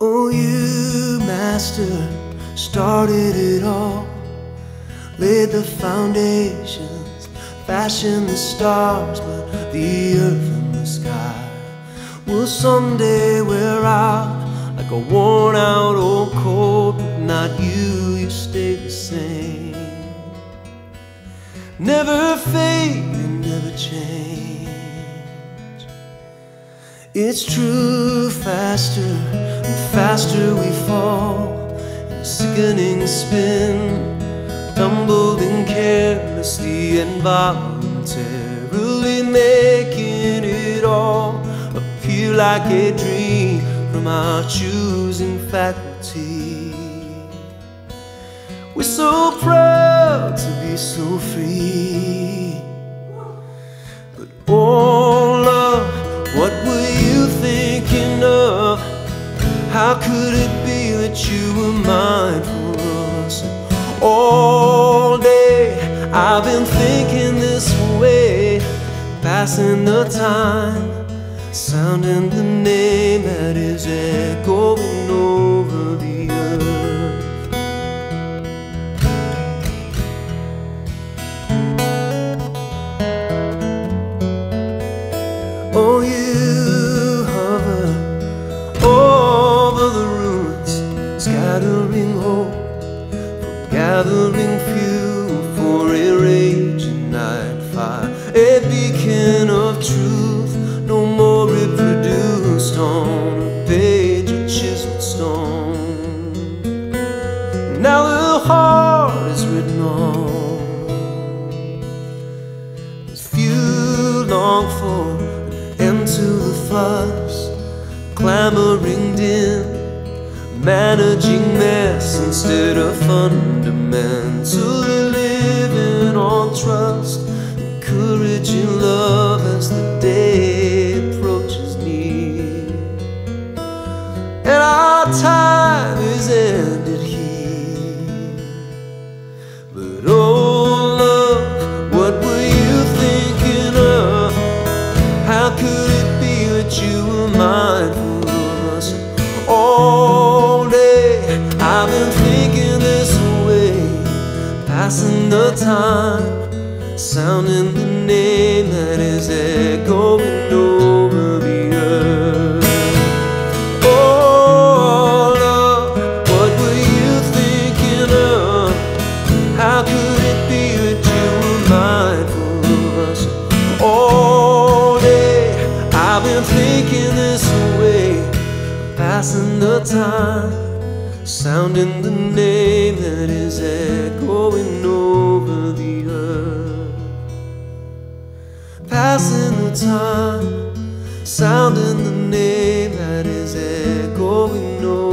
Oh, master started it all, laid the foundations, fashioned the stars, but the earth and the sky will someday wear out like a worn out old coat. But not you, you stay the same. Never fade and never change. It's true, faster faster we fall in a sickening spin, tumbled in carelessly and voluntarily making it all appear like a dream from our choosing faculty. We're so proud to be so free. How could it be that you were mine for us? All day I've been thinking this way, passing the time, sounding the name that is echoing gathering fuel for a raging night fire, a beacon of truth, no more reproduced on a page of chiseled stone. Now the heart is written on. As few long for an end to the fuss, clamoring din, managing instead of fundamentally living on trust, encouraging love as the day approaches near. And our time I've been thinking this way, passing the time, sounding the name that is echoing over the earth. Oh, love, what were you thinking of? How could it be that you were mindful of us? All day I've been thinking this way, passing the time, sounding the name that is echoing over the earth. Passing the time, sounding the name that is echoing over.